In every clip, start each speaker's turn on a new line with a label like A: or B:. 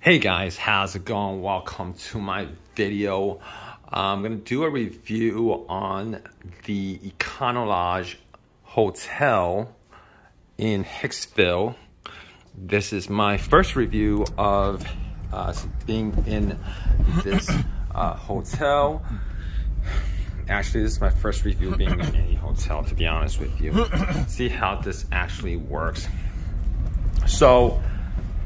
A: Hey guys, how's it going? Welcome to my video. I'm gonna do a review on the Econo Hotel in Hicksville. This is my first review of uh, being in this uh, hotel. Actually, this is my first review being in any hotel, to be honest with you. See how this actually works. So,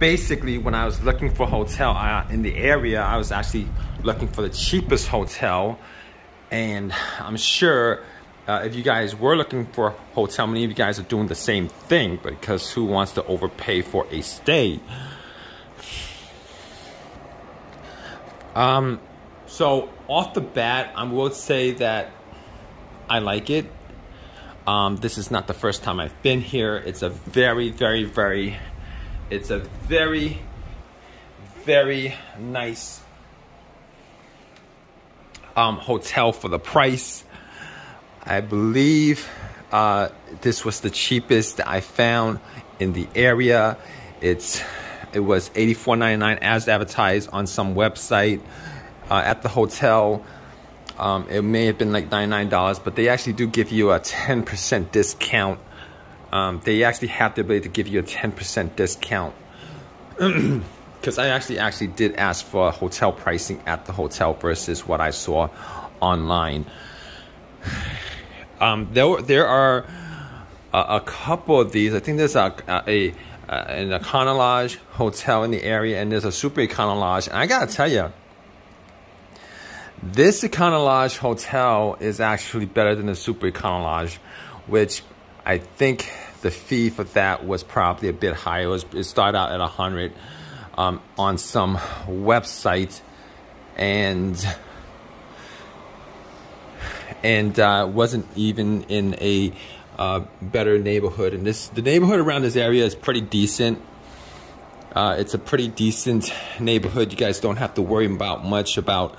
A: basically when I was looking for a hotel uh, in the area, I was actually looking for the cheapest hotel. And I'm sure uh, if you guys were looking for a hotel, many of you guys are doing the same thing because who wants to overpay for a stay? Um, so off the bat, I will say that I like it. Um, this is not the first time I've been here. It's a very, very, very it's a very, very nice um, hotel for the price. I believe uh, this was the cheapest I found in the area. It's it was $84.99 as advertised on some website uh, at the hotel. Um, it may have been like $99, but they actually do give you a 10% discount um, they actually have the ability to give you a 10% discount. Because I actually actually did ask for hotel pricing at the hotel versus what I saw online. Um, there, there are a, a, couple of these. I think there's a, a, a an Econo Lodge hotel in the area, and there's a Super Econo Lodge. And I gotta tell you, this Econo Lodge hotel is actually better than the Super Econo Lodge, which I think the fee for that was probably a bit higher. It, was, it started out at 100 um, on some website and and uh, wasn't even in a uh, better neighborhood. And this the neighborhood around this area is pretty decent. Uh, it's a pretty decent neighborhood. You guys don't have to worry about much about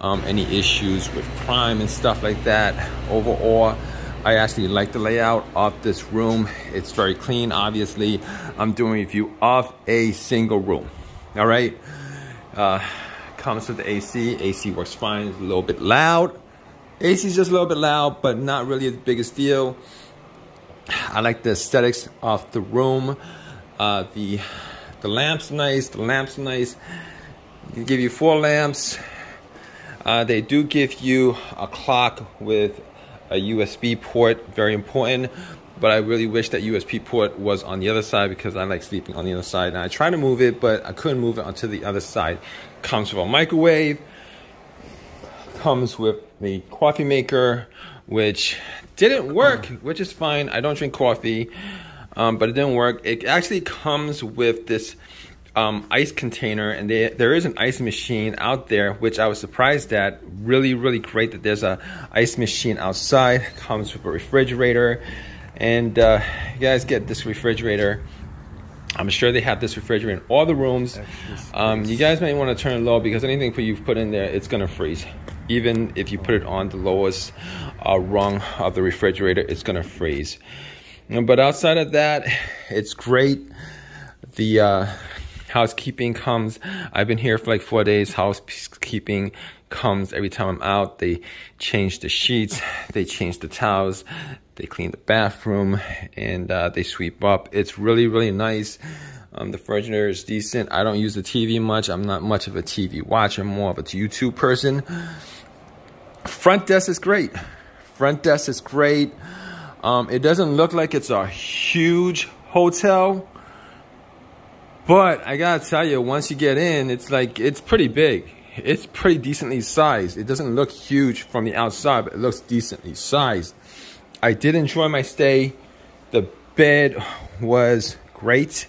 A: um, any issues with crime and stuff like that. Overall, I actually like the layout of this room. It's very clean, obviously. I'm doing a review of a single room. All right. Uh, comes with the AC. AC works fine. It's a little bit loud. AC is just a little bit loud, but not really the biggest deal. I like the aesthetics of the room. Uh, the the lamps nice. The lamps nice. Give you four lamps. Uh, they do give you a clock with a USB port, very important. But I really wish that USB port was on the other side because I like sleeping on the other side. And I tried to move it, but I couldn't move it onto the other side. Comes with a microwave. Comes with the coffee maker, which didn't work, which is fine. I don't drink coffee, um, but it didn't work. It actually comes with this um, ice container, and they, there is an ice machine out there, which I was surprised at. Really, really great that there's a ice machine outside. Comes with a refrigerator, and uh, you guys get this refrigerator. I'm sure they have this refrigerator in all the rooms. Um, you guys may want to turn it low because anything you've put in there, it's gonna freeze. Even if you put it on the lowest uh, rung of the refrigerator, it's gonna freeze. But outside of that, it's great. The uh, housekeeping comes. I've been here for like four days. Housekeeping comes every time I'm out. They change the sheets, they change the towels, they clean the bathroom, and uh, they sweep up. It's really, really nice. Um, the furniture is decent. I don't use the TV much. I'm not much of a TV watcher, more of a YouTube person. Front desk is great. Front desk is great. Um, it doesn't look like it's a huge hotel but I gotta tell you, once you get in, it's like, it's pretty big. It's pretty decently sized. It doesn't look huge from the outside, but it looks decently sized. I did enjoy my stay. The bed was great.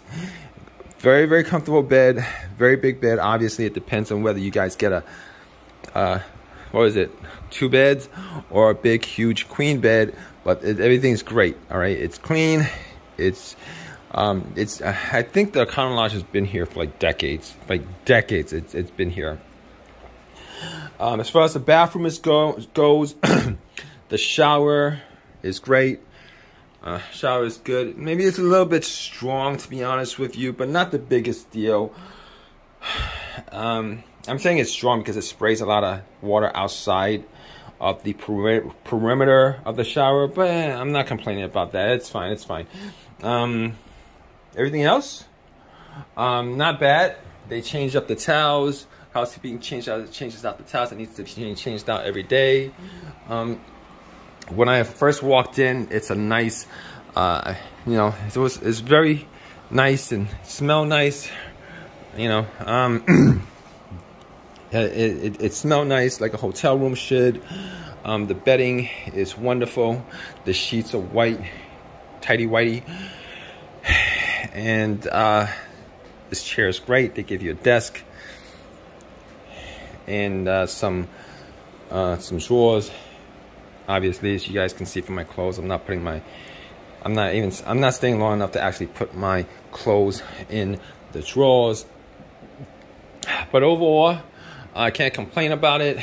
A: Very, very comfortable bed. Very big bed. Obviously, it depends on whether you guys get a, uh, what is it, two beds or a big, huge queen bed. But it, everything's great, all right? It's clean. It's um, it's I think the Econo Lodge has been here for like decades, like decades. It's it's been here. Um, as far as the bathroom is go, goes, the shower is great. Uh, shower is good. Maybe it's a little bit strong to be honest with you, but not the biggest deal. Um, I'm saying it's strong because it sprays a lot of water outside of the perimeter of the shower, but I'm not complaining about that. It's fine. It's fine. Um, everything else, um, not bad. They changed up the towels. Housekeeping changed out changes out the towels. It needs to be changed out every day. Um, when I first walked in, it's a nice, uh, you know, it was it's very nice and smell nice. You know, um, it, it, it smelled nice like a hotel room should. Um, the bedding is wonderful. The sheets are white, tidy whitey. And uh, this chair is great. They give you a desk and uh, some uh, some drawers. Obviously, as you guys can see from my clothes, I'm not putting my I'm not even I'm not staying long enough to actually put my clothes in the drawers. But overall, I can't complain about it.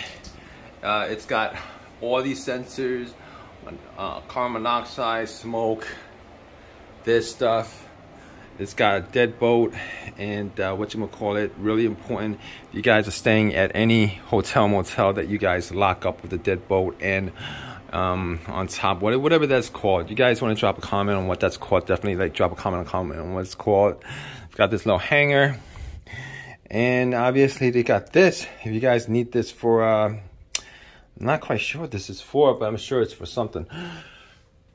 A: Uh, it's got all these sensors, uh, carbon monoxide, smoke, this stuff. It's got a deadbolt and uh, what you gonna call it. Really important. If you guys are staying at any hotel motel that you guys lock up with a deadbolt and um, on top, whatever that's called. You guys want to drop a comment on what that's called? Definitely like drop a comment, on comment on what it's called. It's got this little hanger and obviously they got this. If you guys need this for, uh, I'm not quite sure what this is for, but I'm sure it's for something.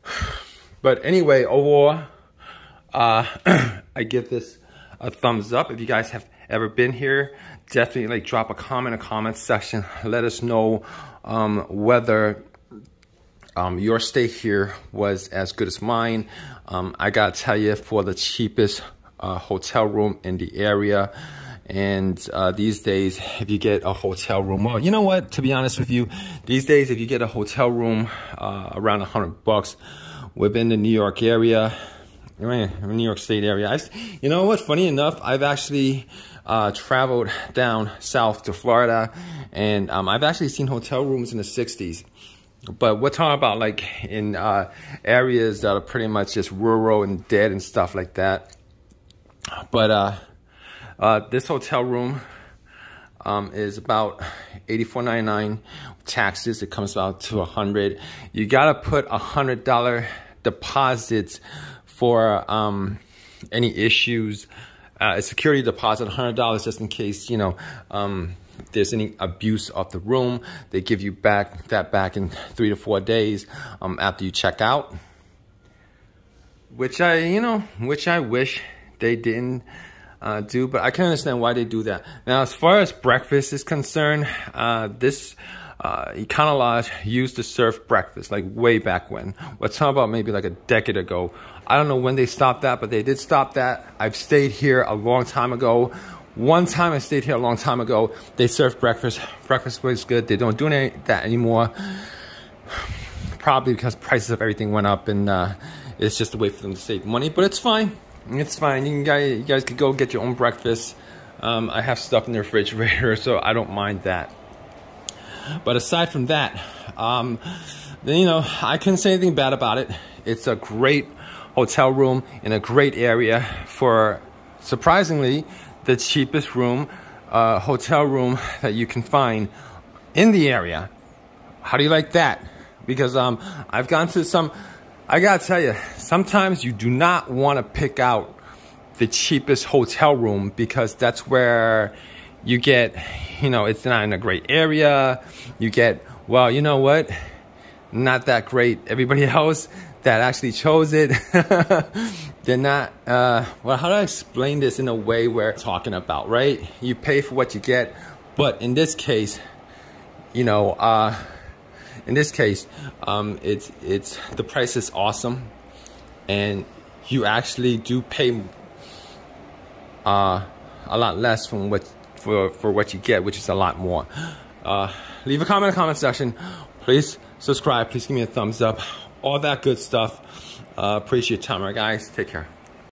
A: But anyway, overall, uh, I give this a thumbs up. If you guys have ever been here, definitely like drop a comment in the comment section. Let us know um, whether um, your stay here was as good as mine. Um, I gotta tell you, for the cheapest uh, hotel room in the area, and uh, these days, if you get a hotel room, well, you know what? To be honest with you, these days, if you get a hotel room uh, around a hundred bucks within the New York area, New York State area, I, you know what? Funny enough, I've actually uh, traveled down south to Florida, and um, I've actually seen hotel rooms in the '60s. But we're talking about like in uh, areas that are pretty much just rural and dead and stuff like that. But uh, uh, this hotel room um, is about $84.99 taxes. It comes out to a hundred. You gotta put a hundred dollar deposits for um, any issues. Uh, a security deposit, hundred dollars, just in case you know um, there's any abuse of the room. They give you back that back in three to four days um, after you check out. Which I, you know, which I wish they didn't uh, do, but I can understand why they do that. Now, as far as breakfast is concerned, uh, this uh, Econo Lodge used to serve breakfast, like way back when. Let's talk about maybe like a decade ago. I don't know when they stopped that, but they did stop that. I've stayed here a long time ago. One time I stayed here a long time ago. They served breakfast. Breakfast was good. They don't do any, that anymore. Probably because prices of everything went up and uh, it's just a way for them to save money, but it's fine. It's fine. You guys, you guys could go get your own breakfast. Um, I have stuff in the refrigerator, so I don't mind that. But aside from that, um, you know, I couldn't say anything bad about it. It's a great hotel room in a great area for surprisingly the cheapest room, uh, hotel room that you can find in the area. How do you like that? Because um, I've gone to some I gotta tell you, sometimes you do not want to pick out the cheapest hotel room because that's where you get, you know, it's not in a great area. You get, well, you know what? Not that great. Everybody else that actually chose it, they're not, uh, well, how do I explain this in a way we're talking about, right? You pay for what you get. But in this case, you know, uh, in this case, um, it's it's the price is awesome, and you actually do pay uh, a lot less from what for for what you get, which is a lot more. Uh, leave a comment in the comment section. Please subscribe. Please give me a thumbs up. All that good stuff. Uh, appreciate your time, right, guys. Take care.